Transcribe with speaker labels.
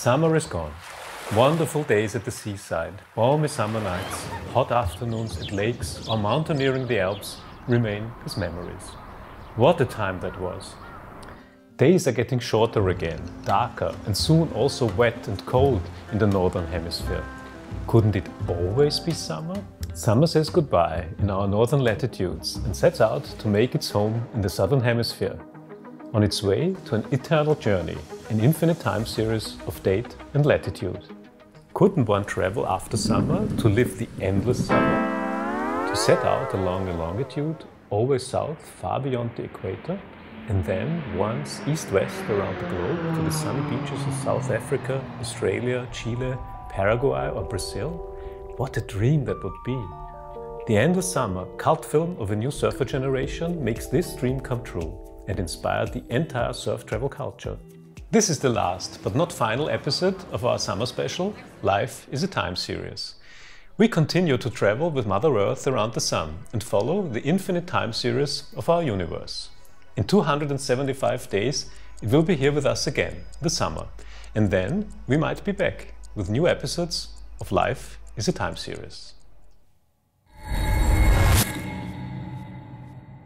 Speaker 1: Summer is gone. Wonderful days at the seaside, balmy summer nights, hot afternoons at lakes or mountaineering the Alps remain as memories. What a time that was! Days are getting shorter again, darker and soon also wet and cold in the northern hemisphere. Couldn't it always be summer? Summer says goodbye in our northern latitudes and sets out to make its home in the southern hemisphere on its way to an eternal journey, an infinite time series of date and latitude. Couldn't one travel after summer to live the endless summer? To set out along a longitude, always south, far beyond the equator, and then once east-west around the globe to the sunny beaches of South Africa, Australia, Chile, Paraguay or Brazil? What a dream that would be! The Endless Summer, cult film of a new surfer generation, makes this dream come true and inspired the entire surf travel culture. This is the last, but not final episode of our summer special, Life is a Time series. We continue to travel with Mother Earth around the Sun and follow the infinite time series of our universe. In 275 days, it will be here with us again, the summer. And then we might be back with new episodes of Life is a Time series.